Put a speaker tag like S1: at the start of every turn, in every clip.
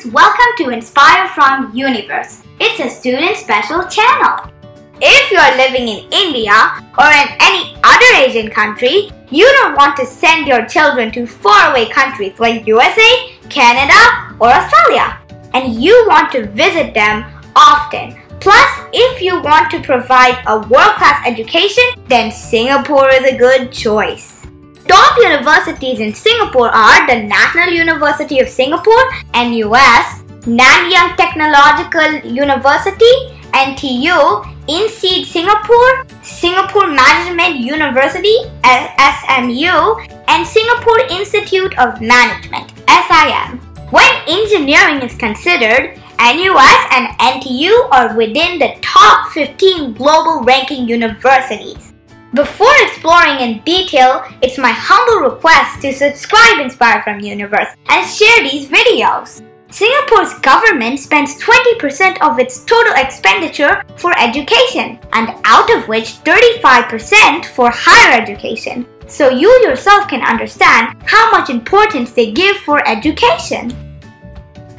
S1: students, welcome to Inspire from Universe. It's a student special channel. If you're living in India or in any other Asian country, you don't want to send your children to faraway countries like USA, Canada, or Australia, and you want to visit them often. Plus, if you want to provide a world-class education, then Singapore is a good choice. Top universities in Singapore are the National University of Singapore, NUS, Nanyang Technological University, NTU, INSEAD Singapore, Singapore Management University, SMU, and Singapore Institute of Management, SIM. When engineering is considered, NUS and NTU are within the top 15 global ranking universities. Before exploring in detail, it's my humble request to subscribe Inspire from Universe and share these videos. Singapore's government spends 20% of its total expenditure for education and out of which 35% for higher education. So you yourself can understand how much importance they give for education.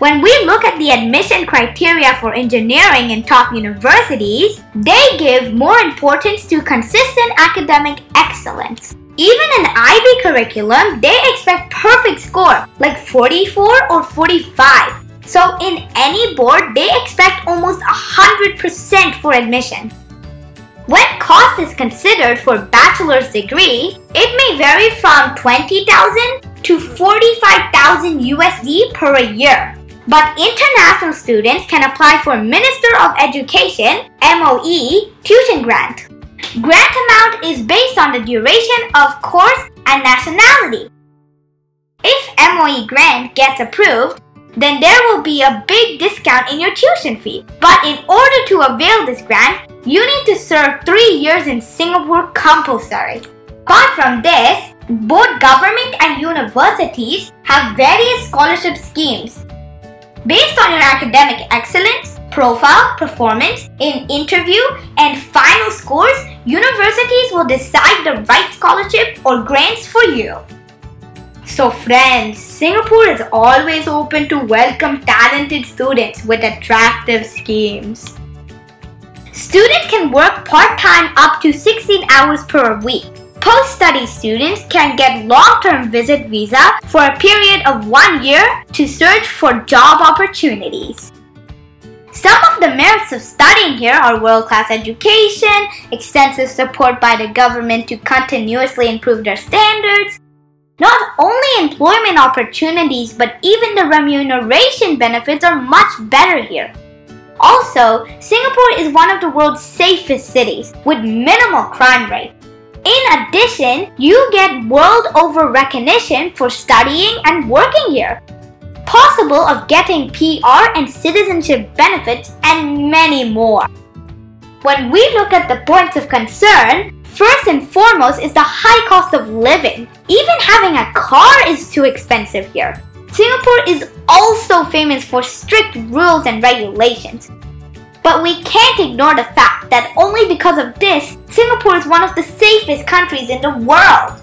S1: When we look at the admission criteria for engineering in top universities, they give more importance to consistent academic excellence. Even in IB curriculum, they expect perfect score, like 44 or 45. So in any board, they expect almost 100% for admission. When cost is considered for bachelor's degree, it may vary from 20,000 to 45,000 USD per year. But international students can apply for Minister of Education MOE tuition grant. Grant amount is based on the duration of course and nationality. If MOE grant gets approved, then there will be a big discount in your tuition fee. But in order to avail this grant, you need to serve 3 years in Singapore compulsory. Apart from this, both government and universities have various scholarship schemes. Based on your academic excellence, profile, performance in interview, and final scores, universities will decide the right scholarship or grants for you. So friends, Singapore is always open to welcome talented students with attractive schemes. Students can work part-time up to 16 hours per week. Post-study students can get long-term visit visa for a period of one year to search for job opportunities. Some of the merits of studying here are world-class education, extensive support by the government to continuously improve their standards, not only employment opportunities but even the remuneration benefits are much better here. Also, Singapore is one of the world's safest cities with minimal crime rate. In addition, you get world over recognition for studying and working here. Possible of getting PR and citizenship benefits and many more. When we look at the points of concern, first and foremost is the high cost of living. Even having a car is too expensive here. Singapore is also famous for strict rules and regulations. But we can't ignore the fact that only because of this, Singapore is one of the safest countries in the world.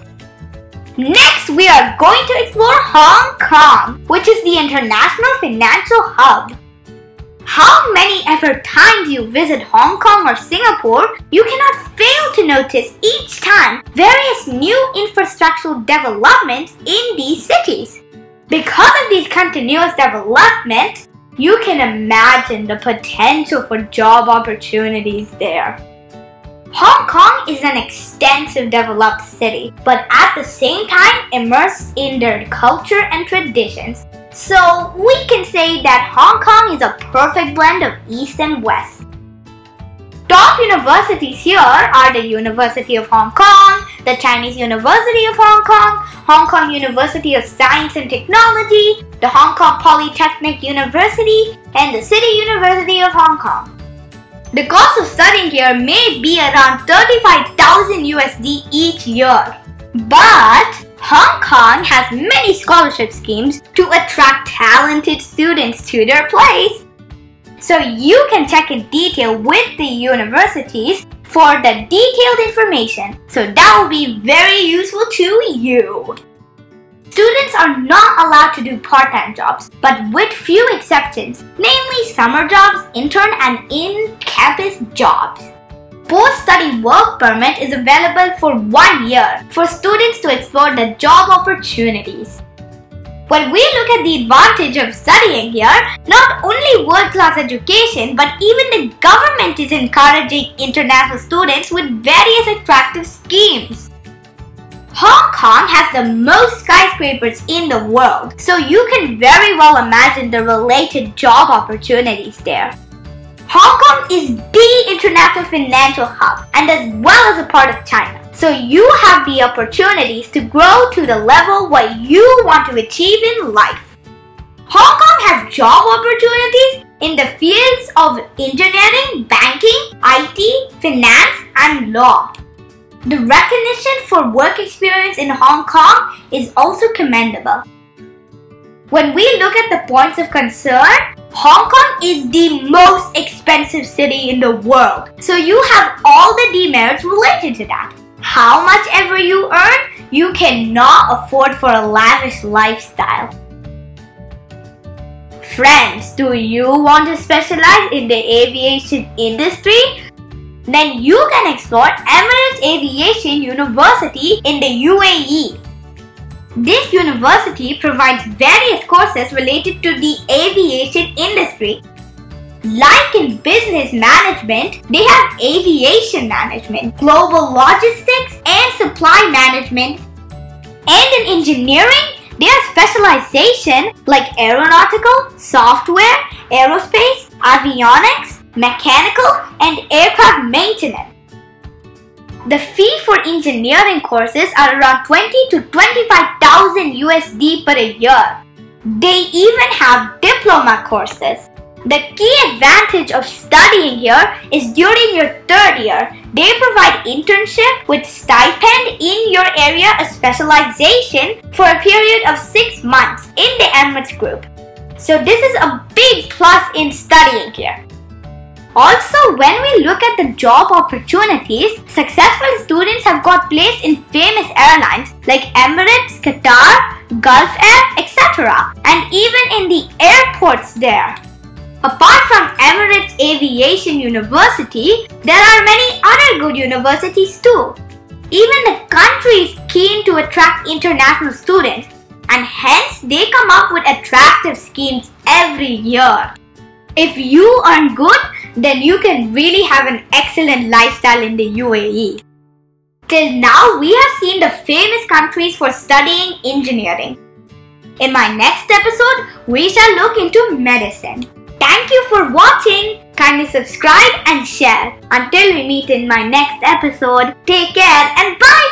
S1: Next, we are going to explore Hong Kong, which is the international financial hub. How many ever times you visit Hong Kong or Singapore, you cannot fail to notice each time various new infrastructural developments in these cities. Because of these continuous developments, you can imagine the potential for job opportunities there. Hong Kong is an extensive developed city, but at the same time immersed in their culture and traditions. So we can say that Hong Kong is a perfect blend of East and West. Top universities here are the University of Hong Kong, the Chinese University of Hong Kong, Hong Kong University of Science and Technology, the Hong Kong Polytechnic University, and the City University of Hong Kong. The cost of studying here may be around 35,000 USD each year. But Hong Kong has many scholarship schemes to attract talented students to their place so you can check in detail with the universities for the detailed information. So that will be very useful to you. Students are not allowed to do part-time jobs, but with few exceptions, namely summer jobs, intern and in-campus jobs. Post-study work permit is available for one year for students to explore the job opportunities. When we look at the advantage of studying here, not only world-class education, but even the government is encouraging international students with various attractive schemes. Hong Kong has the most skyscrapers in the world, so you can very well imagine the related job opportunities there. Hong Kong is the international financial hub and as well as a part of China. So you have the opportunities to grow to the level what you want to achieve in life. Hong Kong has job opportunities in the fields of engineering, banking, IT, finance, and law. The recognition for work experience in Hong Kong is also commendable. When we look at the points of concern, Hong Kong is the most expensive city in the world. So you have all the demerits related to that how much ever you earn, you cannot afford for a lavish lifestyle. Friends, do you want to specialize in the aviation industry? Then you can explore Emirates Aviation University in the UAE. This university provides various courses related to the aviation industry like in business management, they have aviation management, global logistics, and supply management. And in engineering, they have specialization like aeronautical, software, aerospace, avionics, mechanical, and aircraft maintenance. The fee for engineering courses are around 20 to 25,000 USD per year. They even have diploma courses. The key advantage of studying here is during your third year, they provide internship with stipend in your area of specialization for a period of 6 months in the Emirates group. So this is a big plus in studying here. Also, when we look at the job opportunities, successful students have got placed in famous airlines like Emirates, Qatar, Gulf Air, etc. and even in the airports there. Apart from Emirates Aviation University, there are many other good universities too. Even the country is keen to attract international students and hence they come up with attractive schemes every year. If you earn good, then you can really have an excellent lifestyle in the UAE. Till now, we have seen the famous countries for studying engineering. In my next episode, we shall look into medicine. Thank you for watching. Kindly subscribe and share. Until we meet in my next episode, take care and bye